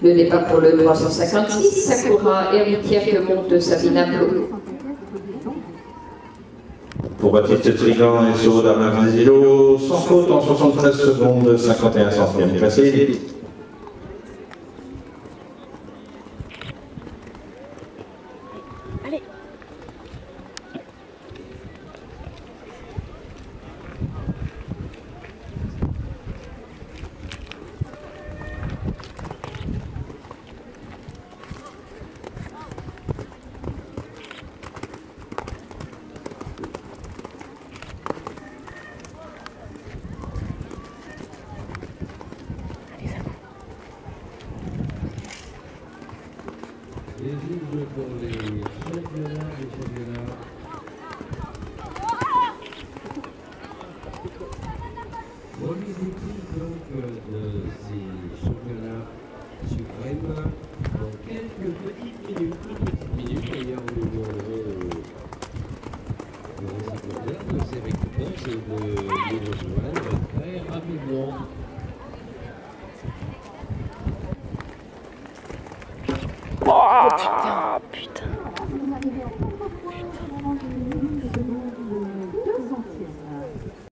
Le départ pour le 356, Sakura, héritière que monte Sabina Blo. Pour Baptiste Trigan et Soda Marzilo, sans faute en 73 secondes, 51 centièmes classé. Allez Les juges pour les championnats, les championnats. Remise équipe donc de ces championnats suprêmes quelques petites minutes, minutes d'ailleurs de ces de 뭐. 뭐, 와.